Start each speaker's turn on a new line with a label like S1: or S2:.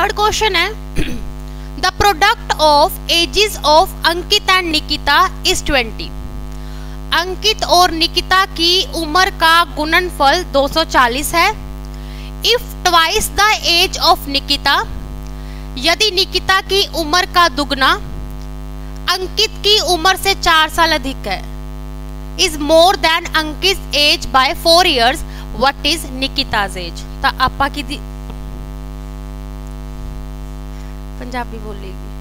S1: Third question है. The product of ages of Ankit and Nikita is twenty Ankit और निकिता की उम्र का गुणनफल 240 है. If twice the age of Nikita यदि निकिता की उम्र का दुगना अंकित की उम्र से चार साल अधिक है. Is more than Ankit age by four years what is Nikita's age तो आपा की पंजाबी बोलेगी